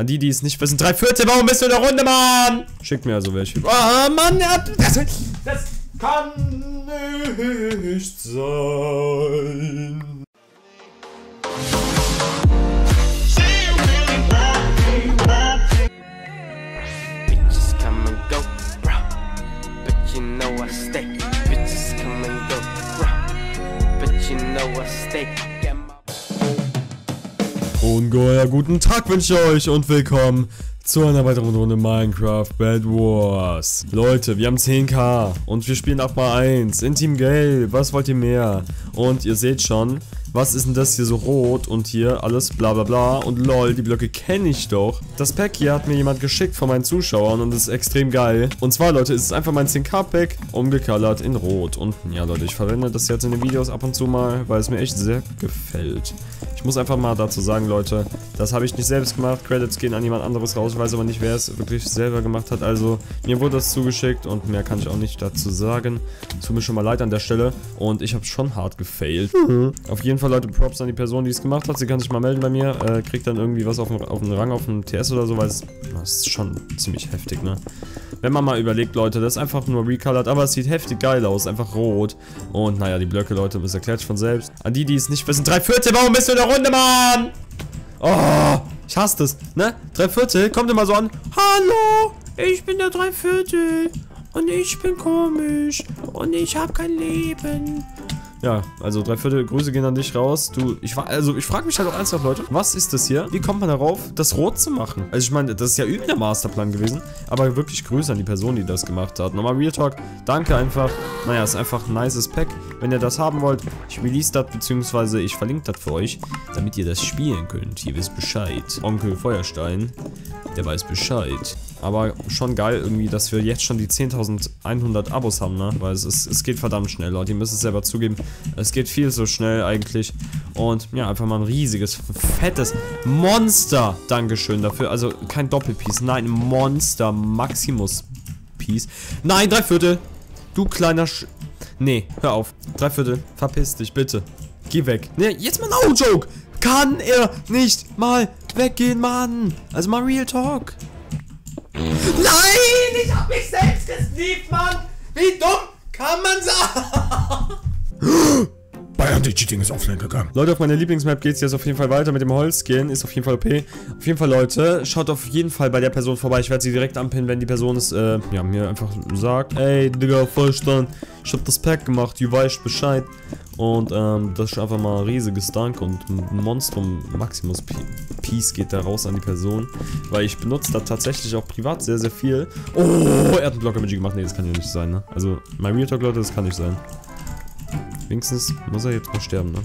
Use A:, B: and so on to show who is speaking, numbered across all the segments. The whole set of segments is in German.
A: An die, die es nicht wissen. Drei Viertel, warum bist du in der Runde, Mann? Schickt mir also welche. Ah, Mann, der hat... Das, das kann nicht sein. Ungeheuer guten Tag wünsche ich euch und willkommen zu einer weiteren Runde Minecraft Bad Wars. Leute, wir haben 10k und wir spielen auch mal 1 in Team Gale. Was wollt ihr mehr? Und ihr seht schon, was ist denn das hier so rot und hier alles bla bla bla und lol, die Blöcke kenne ich doch. Das Pack hier hat mir jemand geschickt von meinen Zuschauern und ist extrem geil. Und zwar, Leute, ist es einfach mein 10k Pack umgekallert in rot. Und ja, Leute, ich verwende das jetzt in den Videos ab und zu mal, weil es mir echt sehr gefällt. Ich muss einfach mal dazu sagen, Leute, das habe ich nicht selbst gemacht. Credits gehen an jemand anderes raus. Ich weiß aber nicht, wer es wirklich selber gemacht hat. Also, mir wurde das zugeschickt und mehr kann ich auch nicht dazu sagen. Tut mir schon mal leid an der Stelle. Und ich habe schon hart gefailt. Auf jeden Fall, Leute, Props an die Person, die es gemacht hat. Sie kann sich mal melden bei mir. Äh, kriegt dann irgendwie was auf den, auf den Rang, auf den TS oder so, weil es das ist schon ziemlich heftig, ne? Wenn man mal überlegt, Leute, das ist einfach nur recolored, aber es sieht heftig geil aus, einfach rot. Und naja, die Blöcke, Leute, das erklärt von selbst. An die, die es nicht wissen, drei Viertel, warum bist du in der Runde, Mann? Oh, ich hasse das, ne? Drei Viertel, kommt immer so an. Hallo, ich bin der Drei Viertel. Und ich bin komisch. Und ich habe kein Leben. Ja, also drei Viertel Grüße gehen an dich raus. Du, ich war, also ich frage mich halt auch ernsthaft, Leute, was ist das hier? Wie kommt man darauf, das rot zu machen? Also ich meine, das ist ja übel der Masterplan gewesen, aber wirklich Grüße an die Person, die das gemacht hat. Nochmal Real Talk, danke einfach. Naja, ist einfach ein nices Pack. Wenn ihr das haben wollt, ich release das, beziehungsweise ich verlinke das für euch, damit ihr das spielen könnt. Ihr wisst Bescheid. Onkel Feuerstein, der weiß Bescheid. Aber schon geil irgendwie, dass wir jetzt schon die 10.100 Abos haben, ne? Weil es, ist, es geht verdammt schnell, Leute. Ihr müsst es selber zugeben. Es geht viel so schnell eigentlich. Und ja, einfach mal ein riesiges, fettes Monster. Dankeschön dafür. Also kein Doppelpiece, nein, Monster Maximus Piece. Nein, drei Viertel. Du kleiner Sch... Nee, hör auf. Drei Viertel. Verpiss dich, bitte. Geh weg. Nee, jetzt mal no joke. Kann er nicht mal weggehen, Mann. Also mal Real Talk. Nein, ich hab mich selbst gesneakt, Mann. Wie dumm kann man sein?
B: Anti-Cheating ist offline gegangen.
A: Leute, auf meiner Lieblingsmap geht es jetzt auf jeden Fall weiter mit dem Holzskin. Ist auf jeden Fall OP. Auf jeden Fall, Leute, schaut auf jeden Fall bei der Person vorbei. Ich werde sie direkt anpinnen, wenn die Person es, äh, ja, mir einfach sagt. Ey, Digga, Vollstand. Ich hab das Pack gemacht, ihr weißt Bescheid. Und, ähm, das ist einfach mal ein riesiges Dank und Monstrum Maximus P Piece geht da raus an die Person. Weil ich benutze da tatsächlich auch privat sehr, sehr viel. Oh, er hat einen Blocker Magic gemacht. Nee, das kann ja nicht sein, ne? Also, mein Real Talk, Leute, das kann nicht sein. Wenigstens muss er jetzt mal sterben, ne?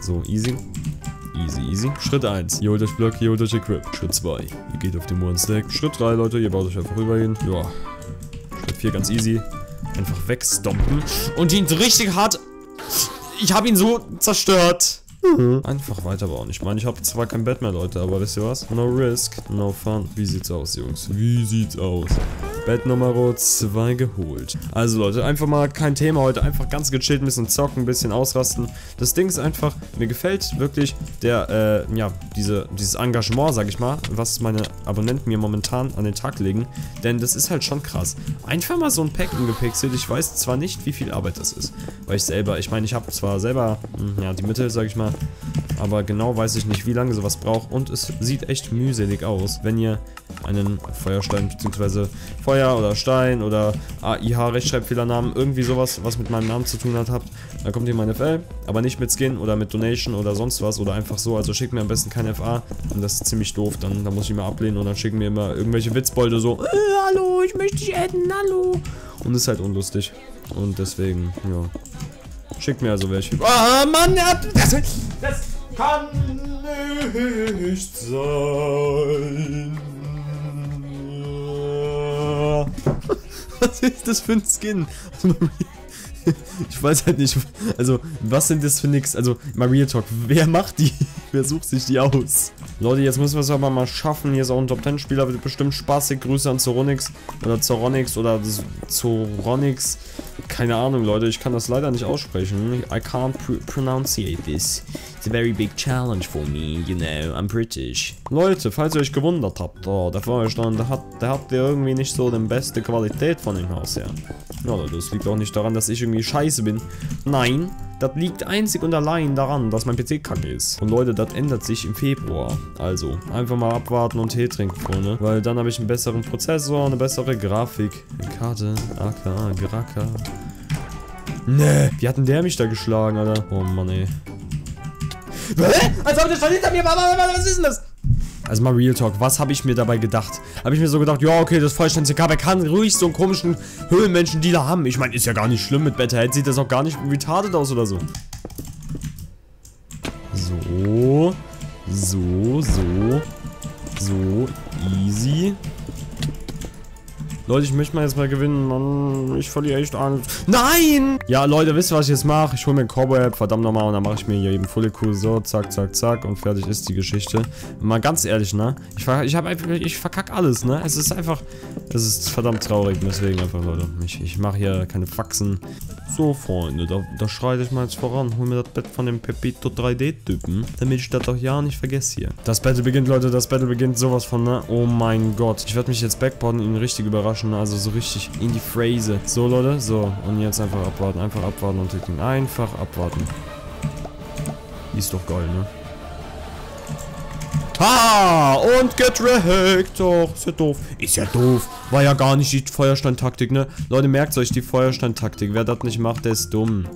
A: So, easy. Easy, easy. Schritt 1. Ihr holt euch Block, ihr holt euch Equip. Schritt 2. Ihr geht auf den One-Stack. Schritt 3, Leute, ihr baut euch einfach rüber hin. Ja. Schritt 4, ganz easy. Einfach wegstompen. Und ihn richtig hart... Ich habe ihn so zerstört. Einfach weiterbauen. Ich meine, ich habe zwar kein Bett mehr, Leute, aber wisst ihr was? No risk, no fun. Wie sieht's aus, Jungs? Wie sieht's aus? Bett Nummer 2 geholt. Also Leute, einfach mal kein Thema heute. Einfach ganz gechillt, ein bisschen zocken, ein bisschen ausrasten. Das Ding ist einfach, mir gefällt wirklich der, äh, ja, diese, dieses Engagement, sag ich mal, was meine Abonnenten mir momentan an den Tag legen. Denn das ist halt schon krass. Einfach mal so ein Pack umgepixelt. Ich weiß zwar nicht, wie viel Arbeit das ist. Weil ich selber, ich meine, ich habe zwar selber, mh, ja, die Mitte, sag ich mal, aber genau weiß ich nicht, wie lange sowas braucht. Und es sieht echt mühselig aus, wenn ihr einen Feuerstein bzw. Feuer oder Stein oder AIH Rechtschreibfehlernamen, irgendwie sowas, was mit meinem Namen zu tun hat, habt, dann kommt ihr in meine FL, aber nicht mit Skin oder mit Donation oder sonst was oder einfach so. Also schickt mir am besten kein FA und das ist ziemlich doof, dann, dann muss ich immer ablehnen und dann schicken mir immer irgendwelche Witzbolde so, äh, hallo, ich möchte dich adden, hallo. Und ist halt unlustig. Und deswegen, ja. Schickt mir also welche. Ah, Mann, der hat, das, das kann nicht sein. Was ist das für ein Skin? Also, ich weiß halt nicht, also, was sind das für nix? Also, mal Real Talk, wer macht die? Wer sucht sich die aus? Leute, jetzt müssen wir es aber mal schaffen. Hier ist auch ein Top 10 Spieler, wird bestimmt spaßig. Grüße an Zoronix oder Zoronix oder Zoronix. Keine Ahnung, Leute, ich kann das leider nicht aussprechen. I can't pr pronunciate this. It's a very big challenge for me, you know, I'm British. Leute, falls ihr euch gewundert habt, oh, der Feuerstand, der hat, der hat irgendwie nicht so die beste Qualität von dem Haus her. Ja, das liegt auch nicht daran, dass ich irgendwie scheiße bin. Nein, das liegt einzig und allein daran, dass mein PC kacke ist. Und Leute, das ändert sich im Februar. Also, einfach mal abwarten und Tee trinken, Freunde. Weil dann habe ich einen besseren Prozessor, eine bessere Grafik. Eine Karte, aka, Graka. Nee, wie hat denn der mich da geschlagen, Alter? Oh Mann, ey. Hä? Als ob das schon hinter mir war. Was ist denn das? Also mal Real Talk, was habe ich mir dabei gedacht? Habe ich mir so gedacht, ja okay, das Vollständig-CK, kann ruhig so einen komischen Höhlenmenschen-Dealer haben. Ich meine, ist ja gar nicht schlimm mit Betterhead, sieht das auch gar nicht retarded aus oder so. So, so, so, so, easy. Leute, ich möchte mal jetzt mal gewinnen, Mann. Ich verliere echt alles. Nein! Ja, Leute, wisst ihr, was ich jetzt mache? Ich hole mir ein Cowboy-App, verdammt nochmal, und dann mache ich mir hier eben Fully Cool so, zack, zack, zack, und fertig ist die Geschichte. Mal ganz ehrlich, ne? Ich, ich habe einfach, ich verkack alles, ne? Es ist einfach, es ist verdammt traurig, deswegen einfach, Leute. Ich, ich mache hier keine Faxen. So, Freunde, da, da schreite ich mal jetzt voran. Hol mir das Bett von dem Pepito 3D-Typen, damit ich das doch ja nicht vergesse hier. Das Battle beginnt, Leute, das Battle beginnt sowas von, ne? Oh mein Gott. Ich werde mich jetzt backboarden, ihn richtig überraschen überraschen, also so richtig in die Phrase. So, Leute, so. Und jetzt einfach abwarten, einfach abwarten und klicken. Einfach abwarten. Ist doch geil, ne? Ha! Und get wrecked. Doch, ist ja doof. Ist ja doof. War ja gar nicht die Feuerstandtaktik, ne? Leute, merkt euch die Feuerstandtaktik. Wer das nicht macht, der ist dumm.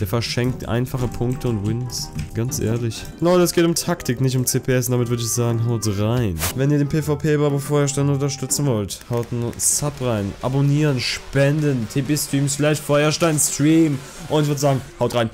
A: Der verschenkt einfache Punkte und Wins. Ganz ehrlich. Leute, es geht um Taktik, nicht um CPS. Damit würde ich sagen, haut rein. Wenn ihr den PvP-Babo Feuerstand unterstützen wollt, haut einen Sub rein. Abonnieren, spenden, TP-Stream slash Feuerstein-Stream. Und ich würde sagen, haut rein.